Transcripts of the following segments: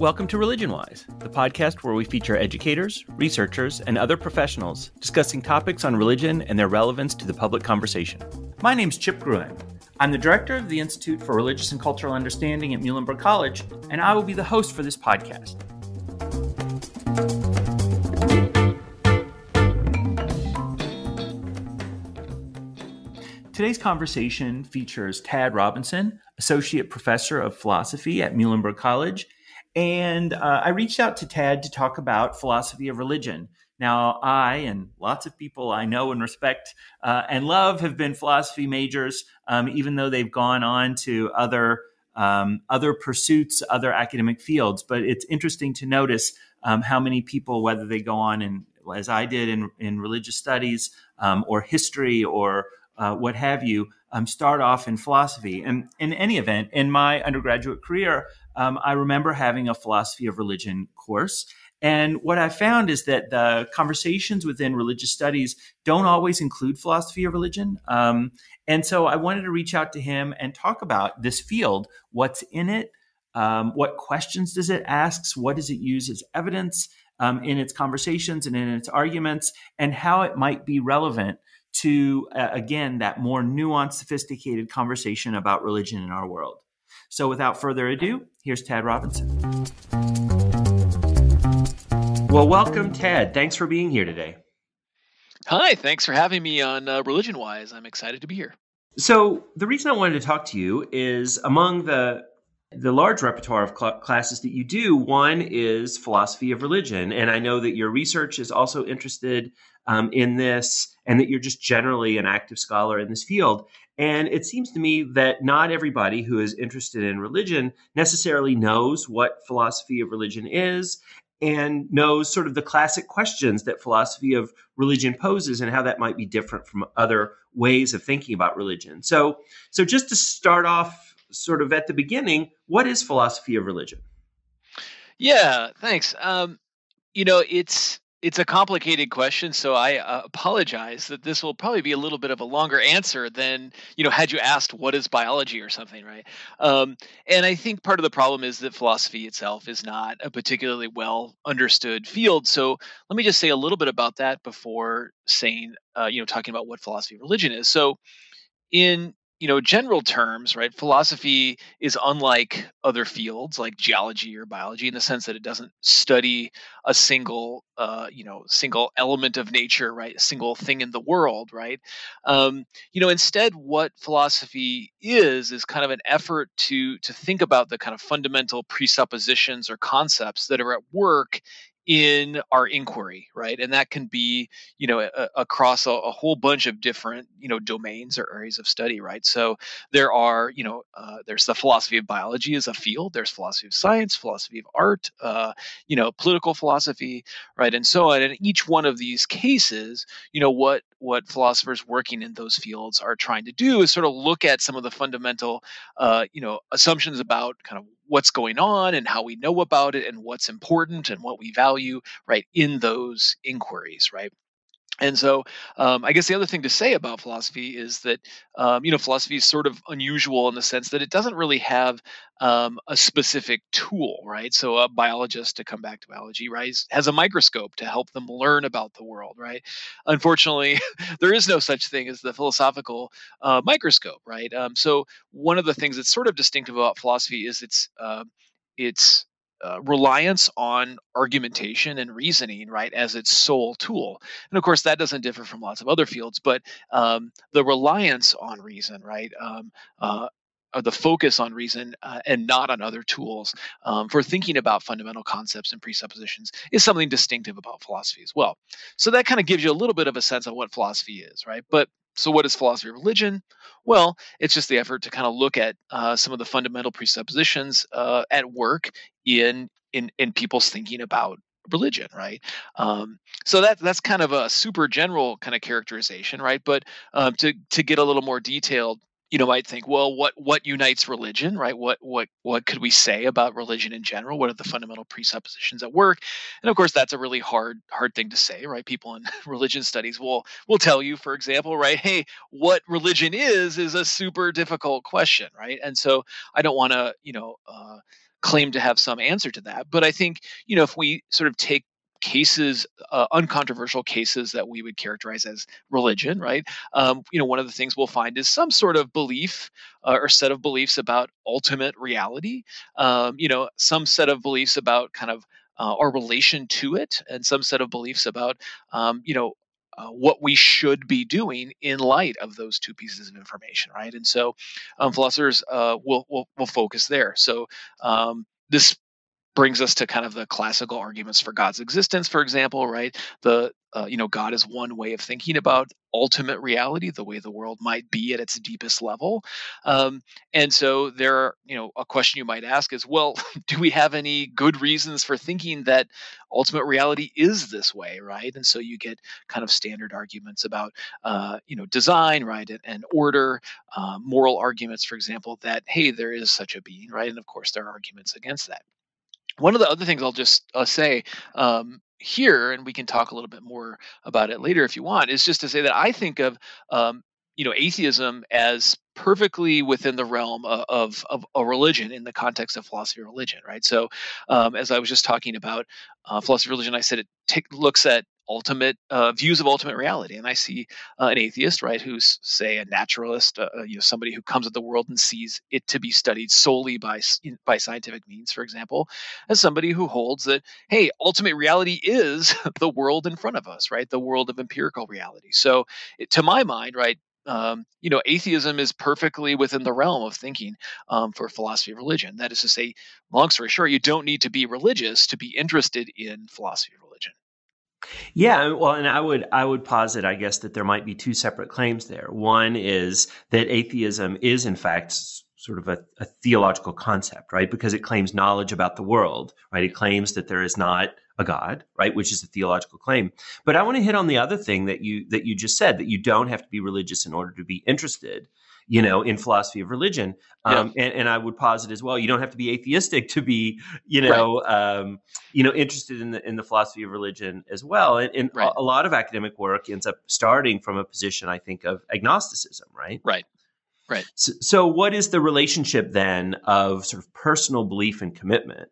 Welcome to Religion Wise, the podcast where we feature educators, researchers, and other professionals discussing topics on religion and their relevance to the public conversation. My name's Chip Gruen. I'm the director of the Institute for Religious and Cultural Understanding at Muhlenberg College, and I will be the host for this podcast. Today's conversation features Tad Robinson, Associate Professor of Philosophy at Muhlenberg College and uh, I reached out to Tad to talk about philosophy of religion. Now, I and lots of people I know and respect uh, and love have been philosophy majors, um, even though they've gone on to other um, other pursuits, other academic fields. But it's interesting to notice um, how many people, whether they go on and as I did in, in religious studies um, or history or uh, what have you, um, start off in philosophy. And in any event, in my undergraduate career, um, I remember having a philosophy of religion course. And what I found is that the conversations within religious studies don't always include philosophy of religion. Um, and so I wanted to reach out to him and talk about this field, what's in it, um, what questions does it ask, what does it use as evidence um, in its conversations and in its arguments, and how it might be relevant to, uh, again, that more nuanced, sophisticated conversation about religion in our world. So without further ado, here's Tad Robinson. Well, welcome, Tad. Thanks for being here today. Hi, thanks for having me on uh, Religion Wise. I'm excited to be here. So, the reason I wanted to talk to you is among the the large repertoire of cl- classes that you do, one is philosophy of religion. And I know that your research is also interested um, in this and that you're just generally an active scholar in this field. And it seems to me that not everybody who is interested in religion necessarily knows what philosophy of religion is and knows sort of the classic questions that philosophy of religion poses and how that might be different from other ways of thinking about religion. So, so just to start off sort of at the beginning, what is philosophy of religion? Yeah, thanks. Um, you know, it's it's a complicated question, so I uh, apologize that this will probably be a little bit of a longer answer than you know had you asked what is biology or something, right? Um, and I think part of the problem is that philosophy itself is not a particularly well understood field. So let me just say a little bit about that before saying, uh, you know, talking about what philosophy of religion is. So in you know general terms right philosophy is unlike other fields like geology or biology in the sense that it doesn't study a single uh, you know single element of nature right a single thing in the world right? Um, you know instead what philosophy is is kind of an effort to to think about the kind of fundamental presuppositions or concepts that are at work in our inquiry right? And that can be you know a, across a, a, whole bunch of different you know domains or areas of study right? So there are you know uh, there's the philosophy of biology as a field there's philosophy of science philosophy of art uh, you know political philosophy right and so on. And each one of these cases you know what what philosophers working in those fields are trying to do is sort of look at some of the fundamental uh, you know assumptions about kind of what's going on and how we know about it and what's important and what we value right in those inquiries right and so, um, I guess the other thing to say about philosophy is that um, you know philosophy is sort of unusual in the sense that it doesn't really have um, a specific tool, right? So, a biologist, to come back to biology, right, has a microscope to help them learn about the world, right? Unfortunately, there is no such thing as the philosophical uh, microscope, right? Um, so, one of the things that's sort of distinctive about philosophy is it's uh, it's uh, reliance on argumentation and reasoning, right, as its sole tool. And of course, that doesn't differ from lots of other fields, but um, the reliance on reason, right, um, uh, or the focus on reason uh, and not on other tools um, for thinking about fundamental concepts and presuppositions is something distinctive about philosophy as well. So that kind of gives you a little bit of a sense of what philosophy is, right? But so, what is philosophy of religion? Well, it's just the effort to kind of look at uh, some of the fundamental presuppositions uh, at work in in in people's thinking about religion, right? Um, so that that's kind of a super general kind of characterization, right? But um, to to get a little more detailed, you know might think well what what unites religion? Right? What what what could we say about religion in general? What are the fundamental presuppositions at work? And of course that's a really hard hard thing to say right? People in religion studies will will tell you for example right hey what religion is is a super difficult question right? And so i don't want to you know uh, claim to have some answer to that. But I think you know if we sort of take cases, uh, uncontroversial cases that we would characterize as religion, right? Um, you know, one of the things we'll find is some sort of belief uh, or set of beliefs about ultimate reality. Um, you know, some set of beliefs about kind of uh, our relation to it, and some set of beliefs about, um, you know, uh, what we should be doing in light of those two pieces of information, right? And so, um, philosophers uh, will, will will focus there. So um, this brings us to kind of the classical arguments for God's existence, for example, right? The uh, you know God is one way of thinking about ultimate reality, the way the world might be at its deepest level, um, and so there, are, you know, a question you might ask is, well, do we have any good reasons for thinking that ultimate reality is this way, right? And so you get kind of standard arguments about, uh, you know, design, right, and, and order, uh, moral arguments, for example, that hey, there is such a being, right, and of course there are arguments against that. One of the other things I'll just uh, say um, here, and we can talk a little bit more about it later if you want, is just to say that I think of um, you know atheism as perfectly within the realm of, of, of, a religion in the context of philosophy of religion, right? So, um, as I was just talking about uh, philosophy of religion, I said it t- looks at ultimate uh, views of ultimate reality. And I see uh, an atheist, right, who's say a naturalist, uh, uh, you know, somebody who comes at the world and sees it to be studied solely by by scientific means, for example, as somebody who holds that hey, ultimate reality is the world in front of us, right, the world of empirical reality. So, it, to my mind, right, um, you know, atheism is perfectly within the realm of thinking um, for philosophy of religion. That is to say, long story short, you don't need to be religious to be interested in philosophy of religion. Yeah, well, and I would I would posit, I guess, that there might be two separate claims there. One is that atheism is, in fact, sort of a, a, theological concept, right? Because it claims knowledge about the world, right? It claims that there is not a God, right? Which is a theological claim. But I want to hit on the other thing that you that you just said that you don't have to be religious in order to be interested you know, in philosophy of religion. Um, yeah. and, and I would posit as well, you don't have to be atheistic to be, you know, right. um, you know, interested in the in the philosophy of religion as well. And, and right. a, a, lot of academic work ends up starting from a position, I think, of agnosticism, right? Right. Right. So, so what is the relationship then of sort of personal belief and commitment?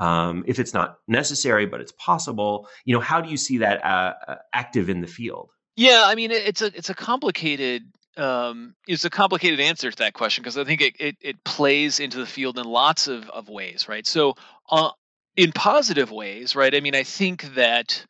Um, if it's not necessary, but it's possible, you know, how do you see that uh, uh active in the field? Yeah, I mean, it's a it's a complicated um, is a complicated answer to that question because I think it, it, it, plays into the field in lots of, of ways, right? So, uh, in positive ways, right? I mean, I think that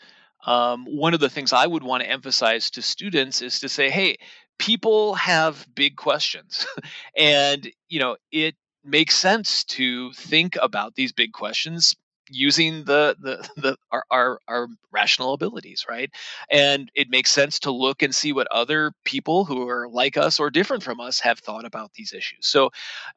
um, one of the things I would want to emphasize to students is to say, hey, people have big questions, and you know, it makes sense to think about these big questions using the the, the our, our, our rational abilities right? And it makes sense to look and see what other people who are like us or different from us have thought about these issues. So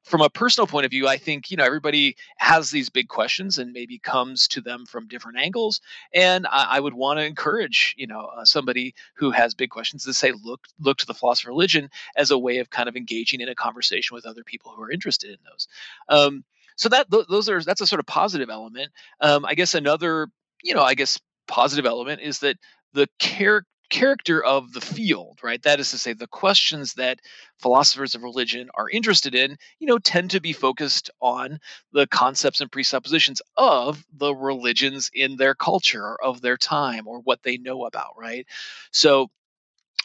from a personal point of view i think you know everybody has these big questions and maybe comes to them from different angles. And i, I would want to encourage you know uh, somebody who has big questions to say look look to the philosophy of religion as a way of kind of engaging in a conversation with other people who are interested in those. Um, so that those are that's a sort of positive element. Um, I guess another, you know, I guess positive element is that the character of the field, right? That is to say, the questions that philosophers of religion are interested in, you know, tend to be focused on the concepts and presuppositions of the religions in their culture, of their time, or what they know about, right? So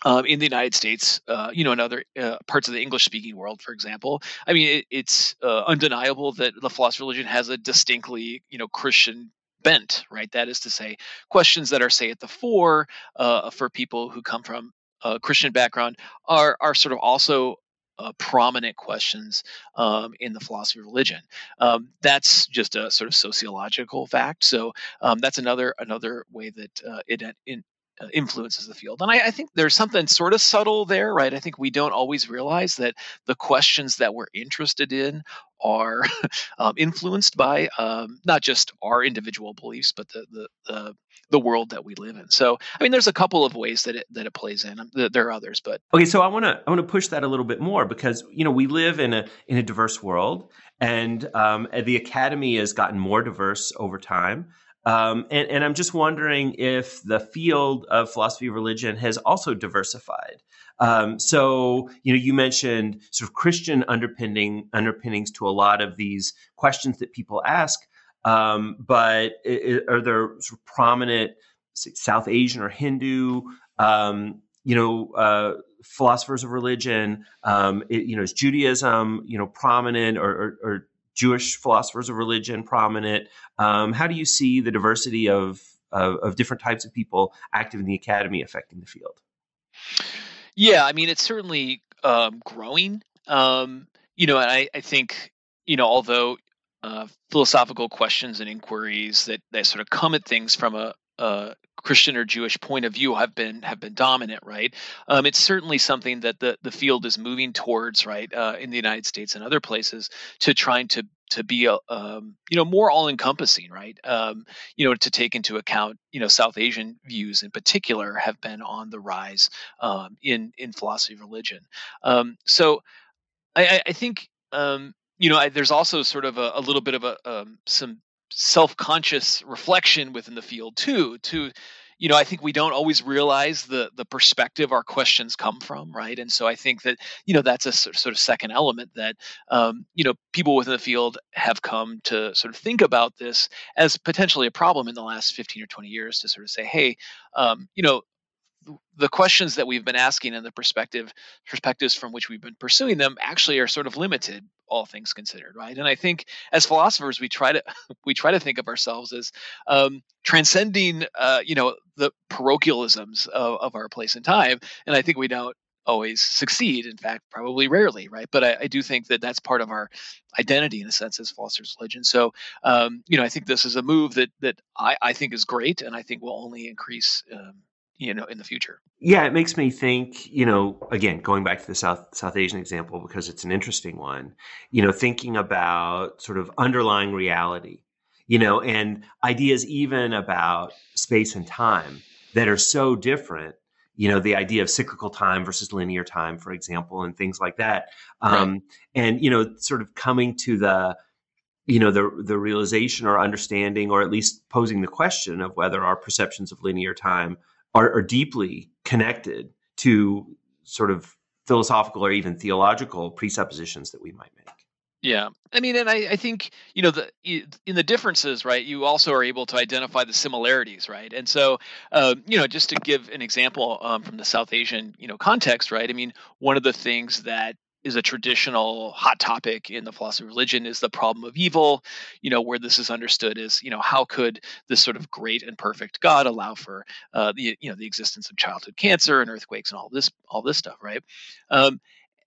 um, in the United States, uh, you know, in other uh, parts of the English-speaking world, for example. I mean, it, it's uh, undeniable that the philosophy of religion has a distinctly, you know, Christian bent, right? That is to say, questions that are, say, at the fore uh, for people who come from a Christian background are are sort of also uh, prominent questions um, in the philosophy of religion. Um, that's just a sort of sociological fact. So um, that's another another way that uh, it, it influences the field. And I, I, think there's something sort of subtle there, right? I think we don't always realize that the questions that we're interested in are um, influenced by um, not just our individual beliefs, but the, the, the the world that we live in. So, I mean, there's a couple of ways that it that it plays in. Um, there are others, but okay. So I want to I want to push that a little bit more because you know we live in a in a diverse world, and um, the academy has gotten more diverse over time. Um, and, and, I'm just wondering if the field of philosophy of religion has also diversified. Um, so, you know, you mentioned sort of Christian underpinning underpinnings to a lot of these questions that people ask. Um, but it, are there sort of prominent South Asian or Hindu, um, you know, uh, philosophers of religion? Um, it, you know, is Judaism, you know, prominent or, or, or Jewish philosophers of religion prominent? Um, how do you see the diversity of, of, of different types of people active in the academy affecting the field? Yeah, I mean, it's certainly um, growing. Um, you know, I, I think you know, although uh, philosophical questions and inquiries that that sort of come at things from a, a Christian or Jewish point of view have been have been dominant, right? Um, it's certainly something that the the field is moving towards, right, uh, in the United States and other places, to trying to to be a um, you know more all encompassing, right? Um, you know, to take into account you know South Asian views in particular have been on the rise um, in in philosophy of religion. Um, so I, I think um, you know I, there's also sort of a, a little bit of a some self-conscious reflection within the field too to you know i think we don't always realize the the perspective our questions come from right? And so i think that you know that's a sort of second element that um, you know people within the field have come to sort of think about this as potentially a problem in the last 15 or 20 years to sort of say hey um, you know the questions that we've been asking and the perspective perspectives from which we've been pursuing them actually are sort of limited all things considered right? And i think as philosophers we try to we try to think of ourselves as um, transcending uh, you know the parochialisms of, of our place and time. And i think we don't always succeed in fact probably rarely right? But I, I, do think that that's part of our identity in a sense as philosophers religion. So um, you know i think this is a move that that I, I think is great and i think will only increase um, you know in the future yeah it makes me think you know again going back to the south south asian example because it's an interesting one you know thinking about sort of underlying reality you know and ideas even about space and time that are so different you know the idea of cyclical time versus linear time for example and things like that um, right. and you know sort of coming to the you know the the realization or understanding or at least posing the question of whether our perceptions of linear time are, are deeply connected to sort of philosophical or even theological presuppositions that we might make. Yeah, I mean, and I, I think you know the in the differences, right? You also are able to identify the similarities, right? And so, um, you know, just to give an example um, from the South Asian, you know, context, right? I mean, one of the things that is a traditional hot topic in the philosophy of religion is the problem of evil you know where this is understood is you know how could this sort of great and perfect god allow for uh, the you know the existence of childhood cancer and earthquakes and all this all this stuff right? Um,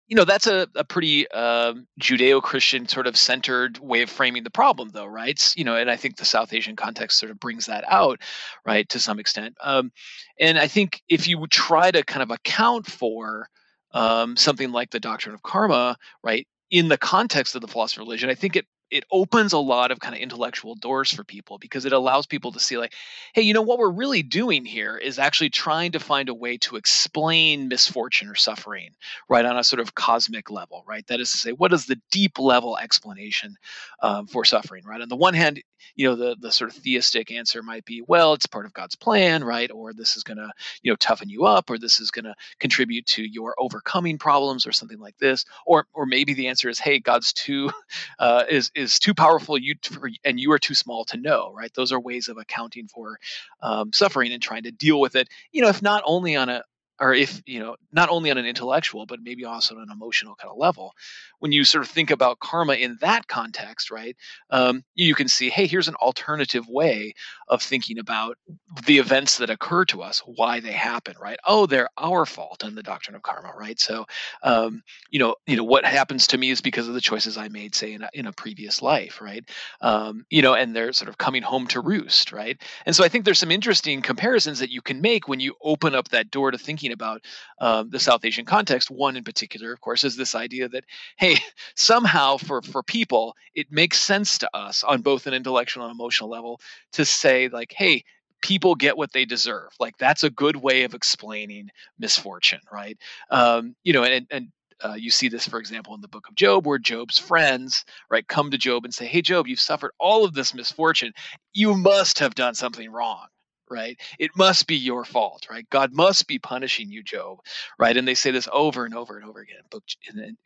you know that's a, a pretty um, judeo-christian sort of centered way of framing the problem though right? You know and i think the south asian context sort of brings that out right to some extent. Um, and i think if you try to kind of account for um, something like the doctrine of karma, right, in the context of the philosophy of religion, I think it it opens a lot of kind of intellectual doors for people because it allows people to see like hey you know what we're really doing here is actually trying to find a way to explain misfortune or suffering right on a sort of cosmic level right? That is to say what is the deep level explanation um, for suffering right? On the one hand you know the the sort of theistic answer might be well it's part of god's plan right? Or this is going to you know toughen you up or this is going to contribute to your overcoming problems or something like this. Or or maybe the answer is hey god's too uh, is is too powerful you and you are too small to know right? Those are ways of accounting for um, suffering and trying to deal with it you know if not only on a or if you know not only on an intellectual but maybe also on an emotional kind of level when you sort of think about karma in that context right um, you can see hey here's an alternative way of thinking about the events that occur to us why they happen right? Oh they're our fault in the doctrine of karma right? So um, you know you know what happens to me is because of the choices i made say in a, in a previous life right? Um, you know and they're sort of coming home to roost right? And so i think there's some interesting comparisons that you can make when you open up that door to thinking talking about um, the South Asian context. One in particular, of course, is this idea that hey, somehow for for people, it makes sense to us on both an intellectual and emotional level to say like, hey, people get what they deserve. Like that's a good way of explaining misfortune, right? Um, you know, and and uh, you see this, for example, in the book of Job, where Job's friends, right, come to Job and say, Hey, Job, you've suffered all of this misfortune. You must have done something wrong, right? It must be your fault, right? God must be punishing you, Job, right? And they say this over and over and over again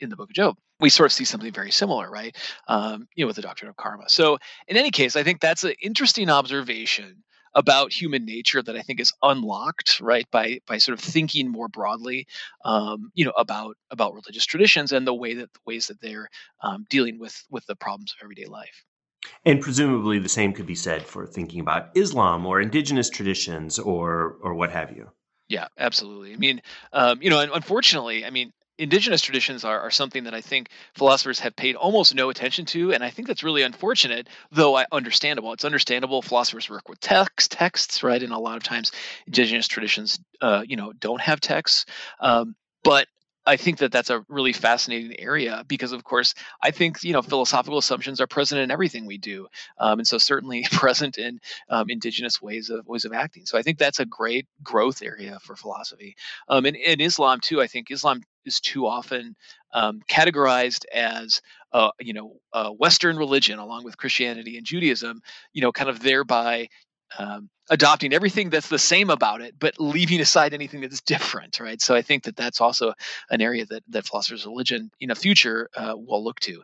in, the book of Job. We sort of see something very similar, right? Um, you know, with the doctrine of karma. So, in any case, I think that's an interesting observation about human nature that I think is unlocked, right, by by sort of thinking more broadly, um, you know, about about religious traditions and the way that the ways that they're um, dealing with with the problems of everyday life. And presumably, the same could be said for thinking about Islam or indigenous traditions or or what have you. Yeah, absolutely. I mean, um, you know, unfortunately, I mean, indigenous traditions are, are something that I think philosophers have paid almost no attention to, and I think that's really unfortunate. Though I understandable, it's understandable. Philosophers work with text, texts, right? And a lot of times, indigenous traditions, uh, you know, don't have texts. Um, but I think that that's a really fascinating area because, of course, I think you know philosophical assumptions are present in everything we do, um, and so certainly present in um, indigenous ways of ways of acting. So I think that's a great growth area for philosophy. Um, and in Islam too, I think Islam is too often um, categorized as uh, you know Western religion along with Christianity and Judaism, you know, kind of thereby um, adopting everything that's the same about it, but leaving aside anything that's different, right? So I think that that's also an area that that philosophers of religion in the future uh, will look to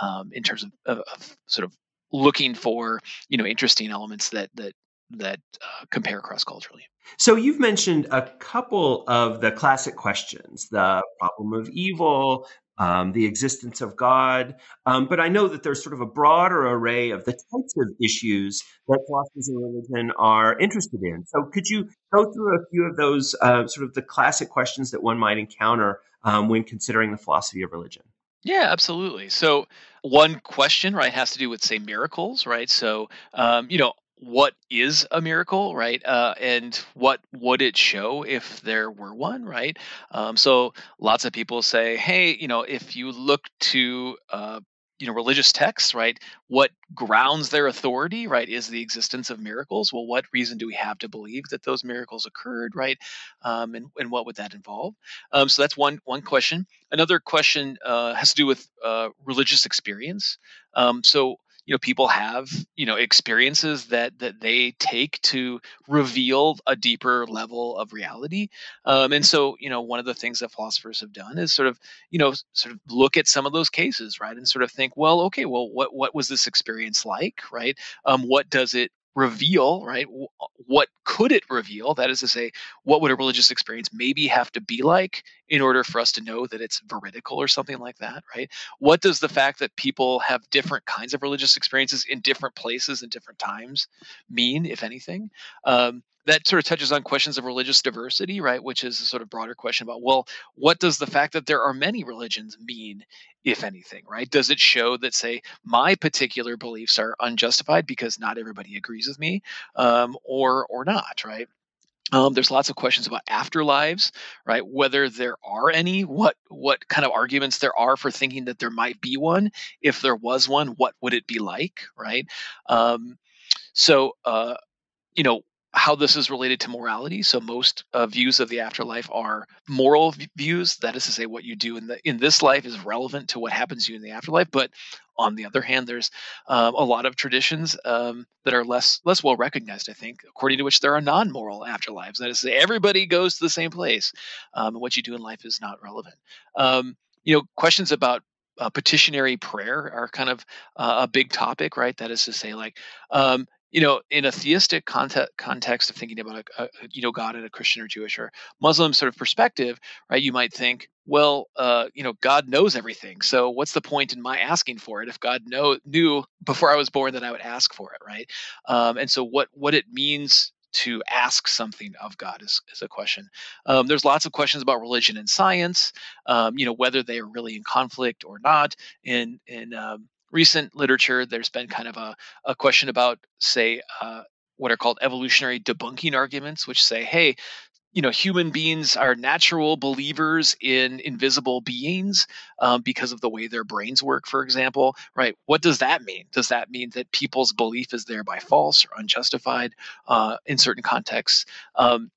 um, in terms of, of, of, sort of looking for you know interesting elements that that that uh, compare cross culturally. So you've mentioned a couple of the classic questions: the problem of evil, um, the existence of God. Um, but I know that there's sort of a broader array of the types of issues that philosophers of religion are interested in. So could you go through a few of those uh, sort of the classic questions that one might encounter um, when considering the philosophy of religion? Yeah, absolutely. So one question, right, has to do with say miracles, right? So um, you know, what is a miracle, right? Uh, and what would it show if there were one, right? Um, so lots of people say, hey, you know, if you look to uh, you know religious texts right what grounds their authority right is the existence of miracles well what reason do we have to believe that those miracles occurred right um, and, and what would that involve um, so that's one one question another question uh, has to do with uh, religious experience um, so you know people have you know experiences that that they take to reveal a deeper level of reality um, and so you know one of the things that philosophers have done is sort of you know sort of look at some of those cases right and sort of think well okay well what what was this experience like right um, what does it reveal, right? What could it reveal? That is to say, what would a religious experience maybe have to be like in order for us to know that it's veridical or something like that, right? What does the fact that people have different kinds of religious experiences in different places and different times mean, if anything? Um, that sort of touches on questions of religious diversity, right? Which is a sort of broader question about, well, what does the fact that there are many religions mean, if anything, right? Does it show that, say, my particular beliefs are unjustified because not everybody agrees with me, um, or or not, right? Um, there's lots of questions about afterlives, right? Whether there are any, what what kind of arguments there are for thinking that there might be one. If there was one, what would it be like, right? Um, so, uh, you know, how this is related to morality. So most uh, views of the afterlife are moral v- views. That is to say, what you do in the in this life is relevant to what happens to you in the afterlife. But on the other hand, there's um, a lot of traditions um, that are less less well recognized. I think, according to which there are non-moral afterlives. That is to say, everybody goes to the same place, um, what you do in life is not relevant. Um, you know, questions about uh, petitionary prayer are kind of uh, a big topic, right? That is to say, like, um, you know, in a theistic context, context of thinking about a, a, you know God in a Christian or Jewish or Muslim sort of perspective, right? You might think, well, uh, you know, God knows everything. So what's the point in my asking for it if God know knew before I was born that I would ask for it, right? Um, and so what what it means to ask something of God is, is a question. Um, there's lots of questions about religion and science, um, you know, whether they are really in conflict or not. In in um, recent literature, there's been kind of a, a question about, say, uh, what are called evolutionary debunking arguments, which say, hey, you know, human beings are natural believers in invisible beings um, because of the way their brains work, for example, right? What does that mean? Does that mean that people's belief is thereby false or unjustified uh, in certain contexts? Um,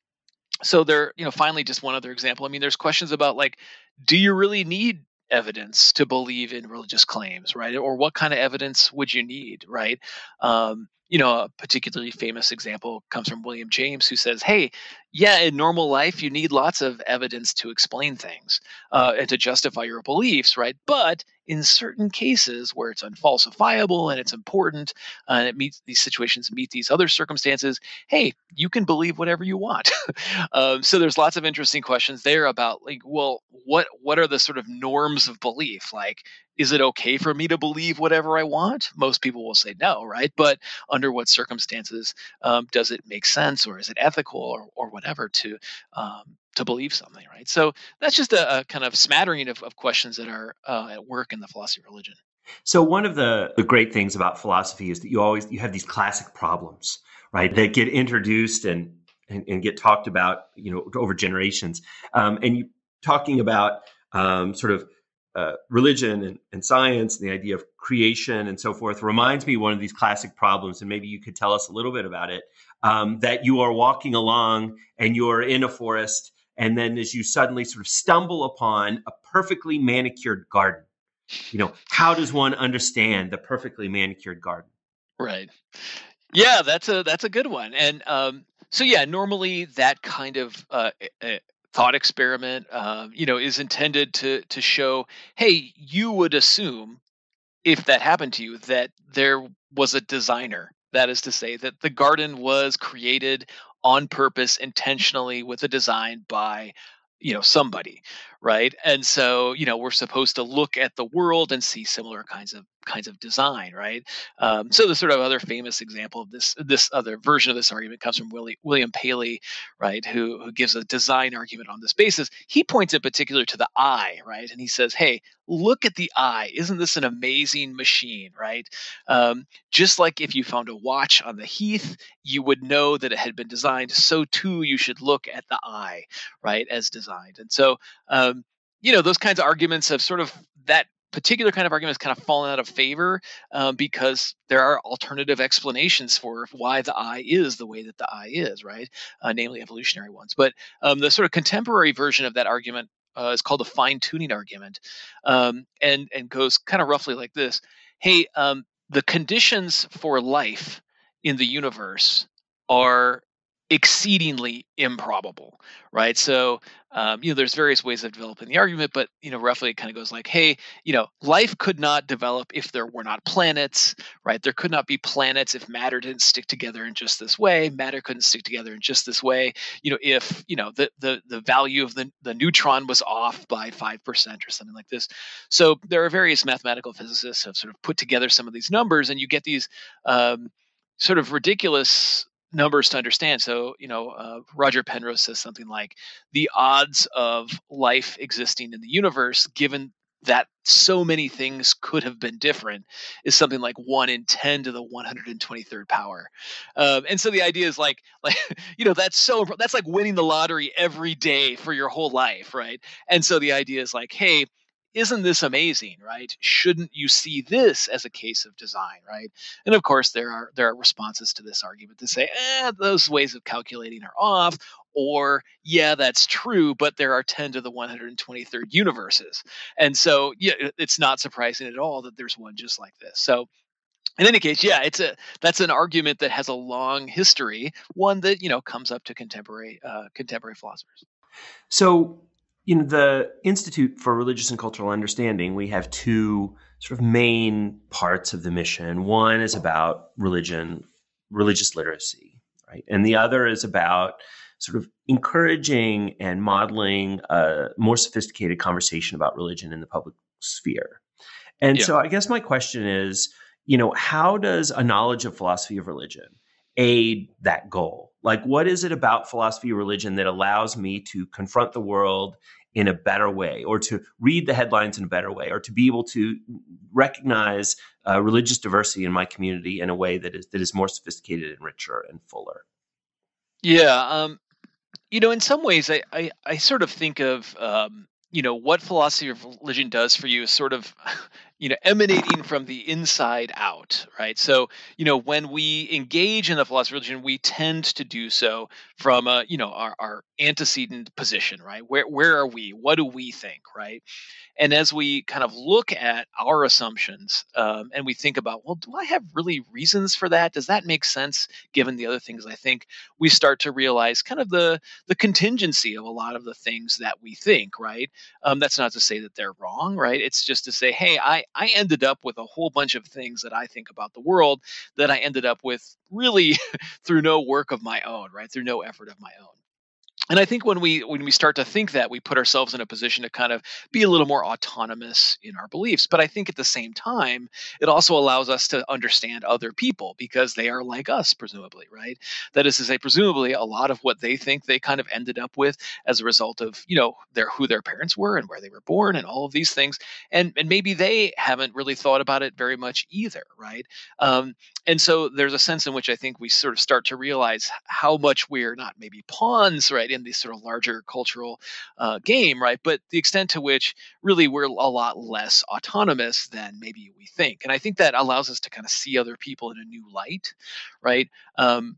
so there, you know, finally, just one other example. I mean, there's questions about like, do you really need evidence to believe in religious claims, right? Or what kind of evidence would you need, right? Um, you know, a particularly famous example comes from William James, who says, "Hey, yeah, in normal life, you need lots of evidence to explain things uh, and to justify your beliefs, right? But in certain cases where it's unfalsifiable and it's important uh, and it meets these situations meet these other circumstances hey you can believe whatever you want. Um, so there's lots of interesting questions there about like well what what are the sort of norms of belief? Like is it okay for me to believe whatever i want? Most people will say no right? But under what circumstances um, does it make sense or is it ethical or, or whatever to um, to believe something, right? So that's just a, a kind of smattering of, of questions that are uh, at work in the philosophy of religion. So one of the, the great things about philosophy is that you always you have these classic problems, right? That get introduced and and, and get talked about, you know, over generations. Um, and you talking about um, sort of uh, religion and, and, science and the idea of creation and so forth reminds me one of these classic problems and maybe you could tell us a little bit about it um, that you are walking along and you are in a forest and then as you suddenly sort of stumble upon a perfectly manicured garden. You know how does one understand the perfectly manicured garden? Right. Yeah that's a that's a good one and um, so yeah normally that kind of uh, thought experiment uh, you know is intended to to show hey you would assume if that happened to you that there was a designer that is to say that the garden was created on purpose intentionally with a design by you know somebody right? And so you know we're supposed to look at the world and see similar kinds of kinds of design right? Um, so the sort of other famous example of this this other version of this argument comes from Willie, william paley right who, who gives a design argument on this basis. He points in particular to the eye right? And he says hey look at the eye. Isn't this an amazing machine? Right? Um, just like if you found a watch on the heath you would know that it had been designed. So too you should look at the eye right as designed. And so um, you know those kinds of arguments have sort of that particular kind of argument has kind of fallen out of favor um, because there are alternative explanations for why the eye is the way that the eye is, right? Uh, namely evolutionary ones. But um, the sort of contemporary version of that argument uh, is called the fine tuning argument, um, and and goes kind of roughly like this: Hey, um, the conditions for life in the universe are exceedingly improbable, right? So, um, you know, there's various ways of developing the argument, but you know, roughly it kind of goes like, hey, you know, life could not develop if there were not planets, right? There could not be planets if matter didn't stick together in just this way. Matter couldn't stick together in just this way. You know, if you know the the the value of the the neutron was off by five percent or something like this. So there are various mathematical physicists have sort of put together some of these numbers, and you get these. Um, sort of ridiculous numbers to understand. So, you know, uh, Roger Penrose says something like the odds of life existing in the universe, given that so many things could have been different, is something like one in ten to the 123rd power. Um, and so the idea is like, like you know, that's so that's like winning the lottery every day for your whole life, right? And so the idea is like, hey, isn't this amazing right? Shouldn't you see this as a case of design right? And of course there are there are responses to this argument to say eh, those ways of calculating are off or yeah that's true but there are 10 to the 123rd universes. And so yeah it's not surprising at all that there's one just like this. So in any case yeah it's a that's an argument that has a long history one that you know comes up to contemporary uh, contemporary philosophers. So in the Institute for Religious and Cultural Understanding, we have two sort of main parts of the mission. One is about religion, religious literacy, right? And the other is about sort of encouraging and modeling a more sophisticated conversation about religion in the public sphere. And yeah. so I guess my question is, you know, how does a knowledge of philosophy of religion aid that goal? Like, what is it about philosophy of religion that allows me to confront the world in a better way, or to read the headlines in a better way, or to be able to recognize uh, religious diversity in my community in a way that is that is more sophisticated and richer and fuller. Yeah, um, you know, in some ways, I I, I sort of think of um, you know what philosophy of religion does for you is sort of you know emanating from the inside out right so you know when we engage in the philosophy of religion we tend to do so from a you know our, our antecedent position right where where are we what do we think right and as we kind of look at our assumptions um, and we think about, well, do I have really reasons for that? Does that make sense given the other things I think? We start to realize kind of the the contingency of a lot of the things that we think, right? Um, that's not to say that they're wrong, right? It's just to say, hey, I, I ended up with a whole bunch of things that I think about the world that I ended up with really through no work of my own, right? Through no effort of my own and I think when we when we start to think that, we put ourselves in a position to kind of be a little more autonomous in our beliefs. But I think at the same time, it also allows us to understand other people because they are like us, presumably, right? That is to say, presumably, a lot of what they think they kind of ended up with as a result of you know their who their parents were and where they were born and all of these things, and and maybe they haven't really thought about it very much either, right? Um, and so there's a sense in which I think we sort of start to realize how much we're not maybe pawns, right? In this sort of larger cultural uh, game, right? But the extent to which really we're a lot less autonomous than maybe we think, and I think that allows us to kind of see other people in a new light, right? Um,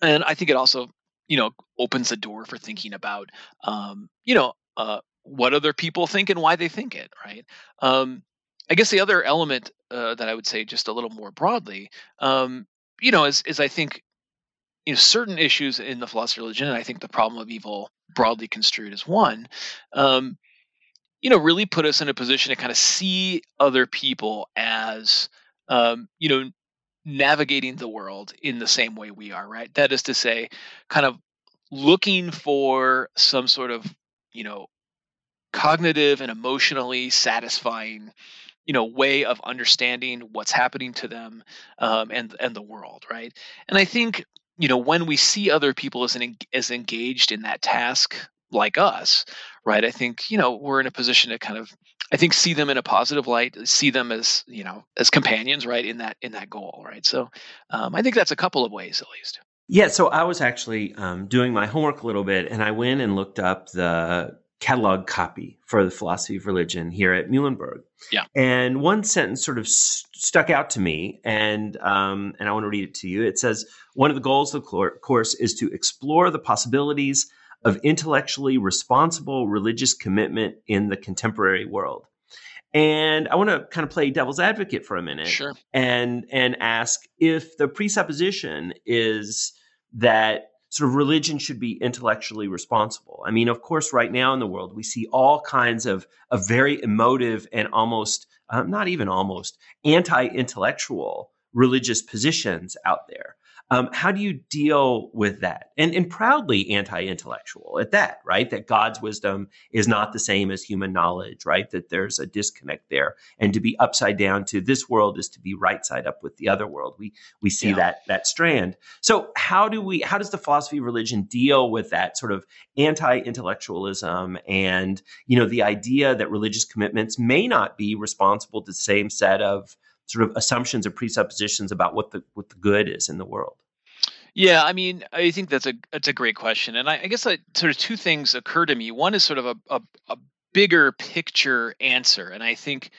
and I think it also, you know, opens the door for thinking about, um, you know, uh, what other people think and why they think it, right? Um, I guess the other element uh, that I would say, just a little more broadly, um, you know, is, is I think you know certain issues in the philosophy of religion, and I think the problem of evil broadly construed is one. Um, you know, really put us in a position to kind of see other people as, um, you know, navigating the world in the same way we are, right? That is to say, kind of looking for some sort of, you know, cognitive and emotionally satisfying you know way of understanding what's happening to them um, and and the world right and i think you know when we see other people as an, as engaged in that task like us right i think you know we're in a position to kind of i think see them in a positive light see them as you know as companions right in that in that goal right? So um, i think that's a couple of ways at least. Yeah so i was actually um, doing my homework a little bit and i went and looked up the catalog copy for the philosophy of religion here at Muhlenberg. Yeah. And one sentence sort of st- stuck out to me, and um, and I want to read it to you. It says one of the goals of the course is to explore the possibilities of intellectually responsible religious commitment in the contemporary world. And I want to kind of play devil's advocate for a minute, sure. and and ask if the presupposition is that sort of religion should be intellectually responsible. I mean, of course, right now in the world, we see all kinds of, of very emotive and almost, um, not even almost, anti intellectual religious positions out there. Um, how do you deal with that? And, and proudly anti intellectual at that, right? That God's wisdom is not the same as human knowledge, right? That there's a disconnect there. And to be upside down to this world is to be right side up with the other world. We, we see yeah. that, that strand. So how do we, how does the philosophy of religion deal with that sort of anti intellectualism and, you know, the idea that religious commitments may not be responsible to the same set of, sort of assumptions or presuppositions about what the what the good is in the world? Yeah, I mean, I think that's a that's a great question, and I, I guess sort of two things occur to me. One is sort of a, a, a bigger picture answer, and I think,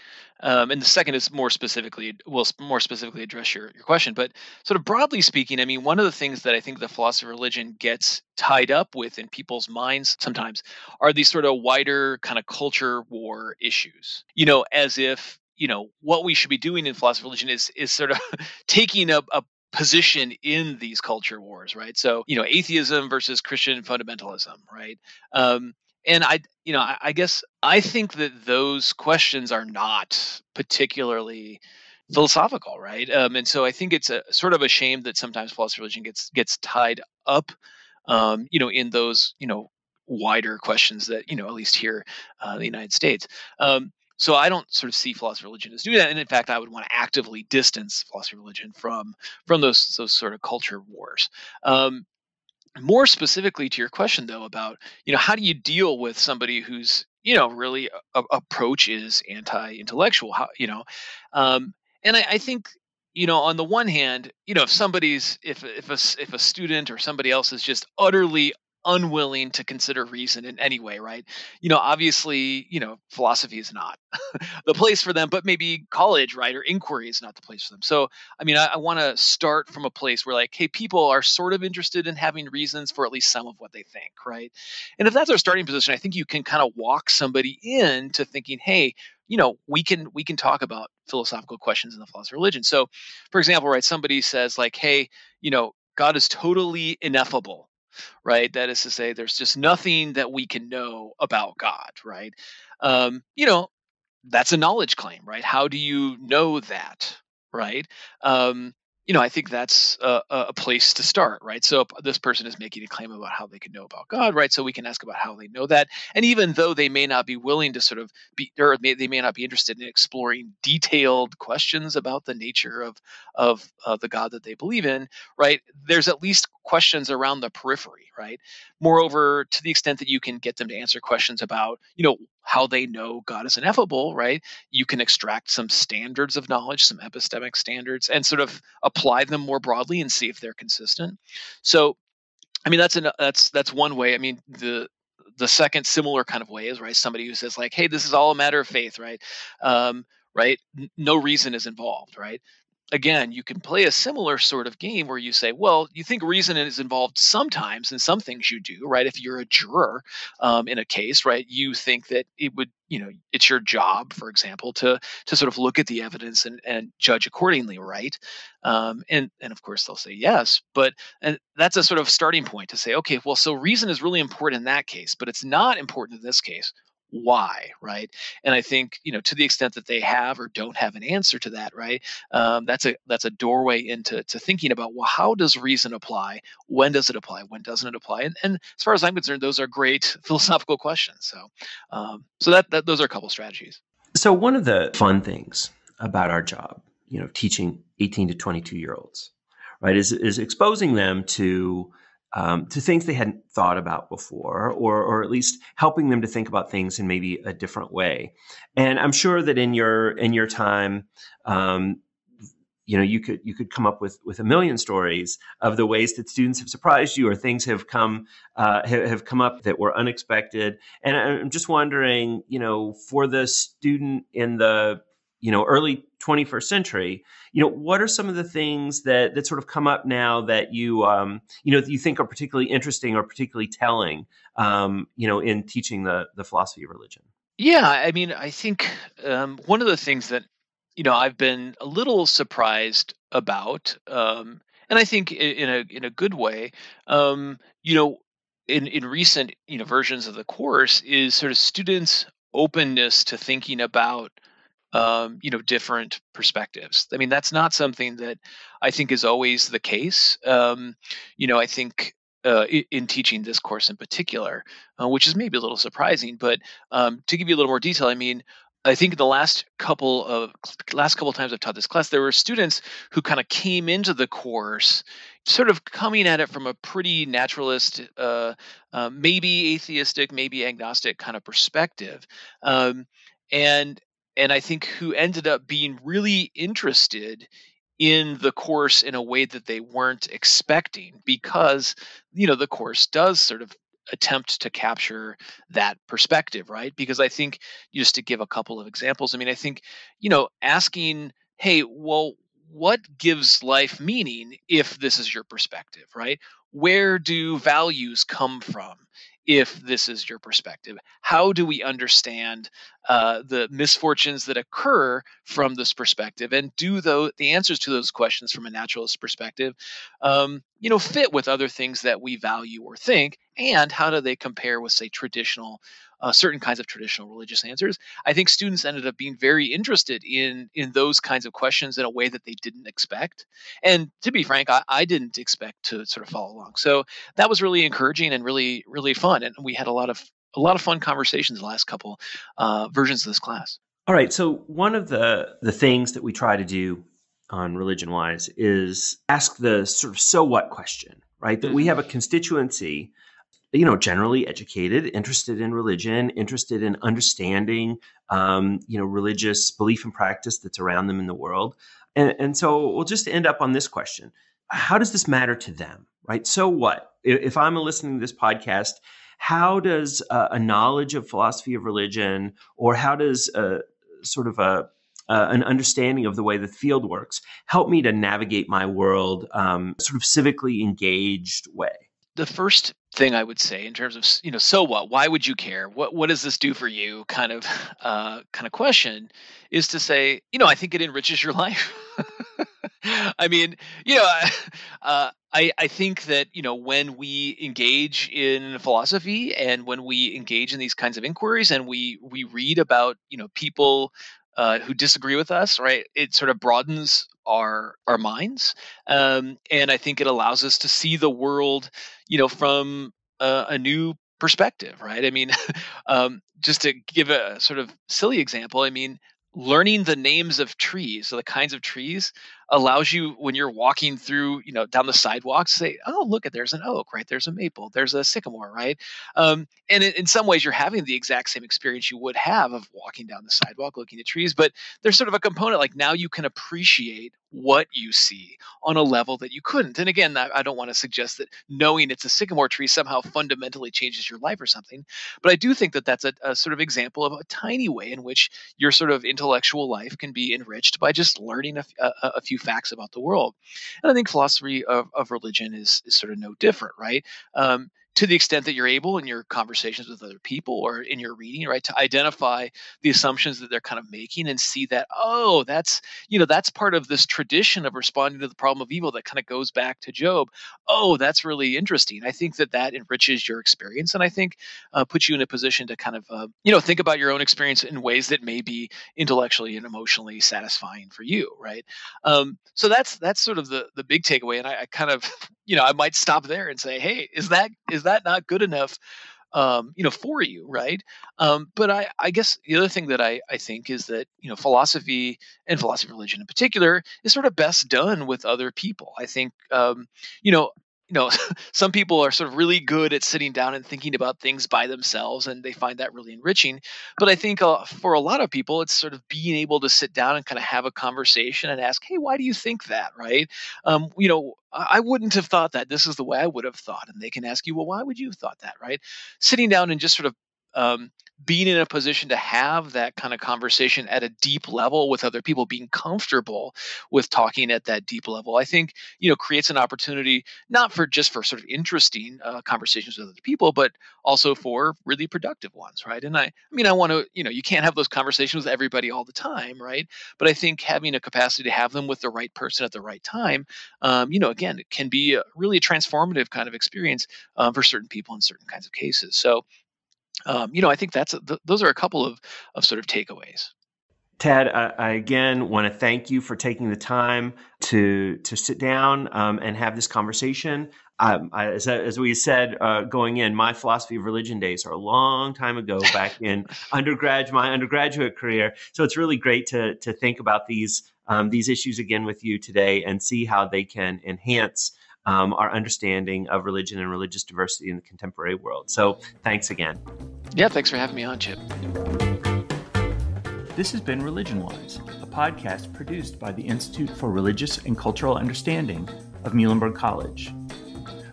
um, and the second is more specifically will more specifically address your your question. But sort of broadly speaking, I mean, one of the things that I think the philosophy of religion gets tied up with in people's minds sometimes are these sort of wider kind of culture war issues. You know, as if you know what we should be doing in philosophy of religion is is sort of taking a, a position in these culture wars right? So you know atheism versus christian fundamentalism right? Um, and i you know I, I, guess i think that those questions are not particularly philosophical right? Um, and so i think it's a sort of a shame that sometimes philosophy religion gets gets tied up um, you know in those you know wider questions that you know at least here uh, in the united states. Um, so I don't sort of see philosophy religion as doing that. And in fact, I would want to actively distance philosophy religion from from those those sort of culture wars. Um, more specifically to your question though about you know how do you deal with somebody who's you know really a, a approach is anti-intellectual how you know um, and I, I think you know on the one hand you know if somebody's if if a if a student or somebody else is just utterly unwilling to consider reason in any way, right? You know, obviously, you know, philosophy is not the place for them, but maybe college, right, or inquiry is not the place for them. So, I mean, I, I want to start from a place where, like, hey, people are sort of interested in having reasons for at least some of what they think, right? And if that's our starting position, I think you can kind of walk somebody into thinking, hey, you know we can we can talk about philosophical questions in the philosophy of religion so for example right somebody says like hey you know god is totally ineffable right? That is to say there's just nothing that we can know about god right? Um, you know that's a knowledge claim right? How do you know that right? Um, you know, I think that's a, a, place to start, right? So this person is making a claim about how they can know about God, right? So we can ask about how they know that, and even though they may not be willing to sort of be, or may, they may not be interested in exploring detailed questions about the nature of of uh, the God that they believe in, right? There's at least questions around the periphery, right? Moreover, to the extent that you can get them to answer questions about, you know, how they know God is ineffable, right? You can extract some standards of knowledge, some epistemic standards, and sort of apply them more broadly and see if they're consistent. So, I mean, that's an that's that's one way. I mean, the the second similar kind of way is right somebody who says like, hey, this is all a matter of faith, right? Um, right? no reason is involved, right? Again, you can play a similar sort of game where you say, well, you think reason is involved sometimes in some things you do, right? If you're a juror um, in a case, right, you think that it would, you know, it's your job, for example, to to sort of look at the evidence and, and judge accordingly, right? Um, and and of course they'll say yes, but and that's a sort of starting point to say, okay, well, so reason is really important in that case, but it's not important in this case why right? And i think you know to the extent that they have or don't have an answer to that right um, that's a that's a doorway into to thinking about well how does reason apply? When does it apply? When doesn't it apply? And, and as far as i'm concerned those are great philosophical questions. So um, so that, that those are a couple strategies. So one of the fun things about our job you know teaching 18 to 22 year olds right is is exposing them to um, to things they hadn't thought about before, or or at least helping them to think about things in maybe a different way. And I'm sure that in your in your time, um, you know, you could you could come up with with a million stories of the ways that students have surprised you, or things have come uh, have, have come up that were unexpected. And I'm just wondering, you know, for the student in the you know early 21st century you know what are some of the things that that sort of come up now that you um, you know that you think are particularly interesting or particularly telling um, you know in teaching the the philosophy of religion? Yeah i mean i think um, one of the things that you know i've been a little surprised about um, and i think in a in a good way um, you know in in recent you know versions of the course is sort of students openness to thinking about um, you know different perspectives. I mean that's not something that i think is always the case. Um, you know i think uh, in teaching this course in particular uh, which is maybe a little surprising but um, to give you a little more detail i mean I think the last couple of last couple of times I've taught this class, there were students who kind of came into the course, sort of coming at it from a pretty naturalist, uh, uh, maybe atheistic, maybe agnostic kind of perspective, um, and and I think who ended up being really interested in the course in a way that they weren't expecting because you know the course does sort of attempt to capture that perspective right because i think just to give a couple of examples i mean i think you know asking hey well what gives life meaning if this is your perspective right where do values come from if this is your perspective? How do we understand uh, the misfortunes that occur from this perspective, and do the the answers to those questions from a naturalist perspective, um, you know, fit with other things that we value or think, and how do they compare with, say, traditional uh, certain kinds of traditional religious answers. I think students ended up being very interested in in those kinds of questions in a way that they didn't expect. And to be frank, I, I didn't expect to sort of follow along. So that was really encouraging and really really fun. And we had a lot of a lot of fun conversations the last couple uh, versions of this class. All right. So one of the the things that we try to do on religion wise is ask the sort of so what question, right? That we mm-hmm. have a constituency you know, generally educated, interested in religion, interested in understanding, um, you know, religious belief and practice that's around them in the world. And, and so we'll just end up on this question. how does this matter to them? Right. So what? If I'm listening to this podcast, how does uh, a knowledge of philosophy of religion, or how does sort of a uh, an understanding of the way the field works help me to navigate my world um, sort of civically engaged way? The first thing I would say in terms of you know so what? Why would you care? What what does this do for you? Kind of uh, kind of question is to say you know I think it enriches your life I mean you know uh, I I think that you know when we engage in philosophy and when we engage in these kinds of inquiries and we we read about you know people uh, who disagree with us, right? It sort of broadens our our minds, um, and I think it allows us to see the world, you know, from a, new perspective, right? I mean, um, just to give a sort of silly example, I mean, learning the names of trees, so the kinds of trees, allows you when you're walking through, you know, down the sidewalk, say, "Oh, look at there's an oak, right? There's a maple, there's a sycamore, right?" Um, and in, in, some ways, you're having the exact same experience you would have of walking down the sidewalk, looking at trees. But there's sort of a component like now you can appreciate what you see on a level that you couldn't. And again, I, I don't want to suggest that knowing it's a sycamore tree somehow fundamentally changes your life or something. But I do think that that's a, a sort of example of a tiny way in which your sort of intellectual life can be enriched by just learning a, a, a few facts about the world. And I think philosophy of, of religion is, is sort of no different, right? Um, to the extent that you're able in your conversations with other people or in your reading right to identify the assumptions that they're kind of making and see that oh that's you know that's part of this tradition of responding to the problem of evil that kind of goes back to Job. Oh that's really interesting. I think that that enriches your experience and i think uh, puts you in a position to kind of uh, you know think about your own experience in ways that may be intellectually and emotionally satisfying for you right? Um, so that's that's sort of the the big takeaway and I, I kind of you know, I might stop there and say, hey, is that is that not good enough? Um, you know, for you, right? Um, but I, I guess the other thing that I, I think is that you know, philosophy and philosophy religion in particular is sort of best done with other people. I think, um, you know, you know some people are sort of really good at sitting down and thinking about things by themselves and they find that really enriching but i think uh, for a lot of people it's sort of being able to sit down and kind of have a conversation and ask hey why do you think that right um, you know I wouldn't have thought that. This is the way I would have thought. And they can ask you, well, why would you have thought that, right? Sitting down and just sort of um, being in a position to have that kind of conversation at a deep level with other people being comfortable with talking at that deep level i think you know creates an opportunity not for just for sort of interesting uh, conversations with other people but also for really productive ones right? And i i mean i want to you know you can't have those conversations with everybody all the time right? But i think having a capacity to have them with the right person at the right time um, you know again it can be a really transformative kind of experience um, for certain people in certain kinds of cases. So um, you know, I think that's th- those are a couple of of sort of takeaways. Tad, I, I again want to thank you for taking the time to to sit down um, and have this conversation. Um, I, as, as, we said uh, going in, my philosophy of religion days are a long time ago, back in undergrad, my undergraduate career. So it's really great to to think about these um, these issues again with you today and see how they can enhance um, our understanding of religion and religious diversity in the contemporary world. So thanks again. Yeah, thanks for having me on, Chip. This has been Religion Wise, a podcast produced by the Institute for Religious and Cultural Understanding of Muhlenberg College.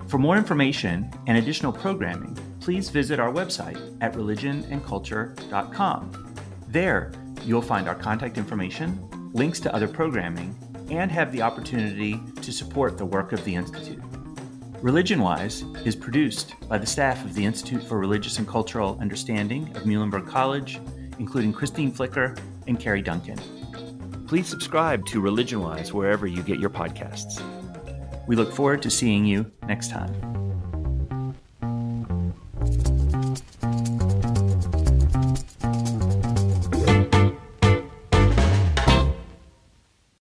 For more information and additional programming, please visit our website at religionandculture.com. There, you'll find our contact information, links to other programming, and have the opportunity to support the work of the Institute. Religion Wise is produced by the staff of the Institute for Religious and Cultural Understanding of Muhlenberg College, including Christine Flicker and Carrie Duncan. Please subscribe to Religion Wise wherever you get your podcasts. We look forward to seeing you next time.